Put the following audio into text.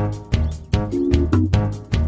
Thank you.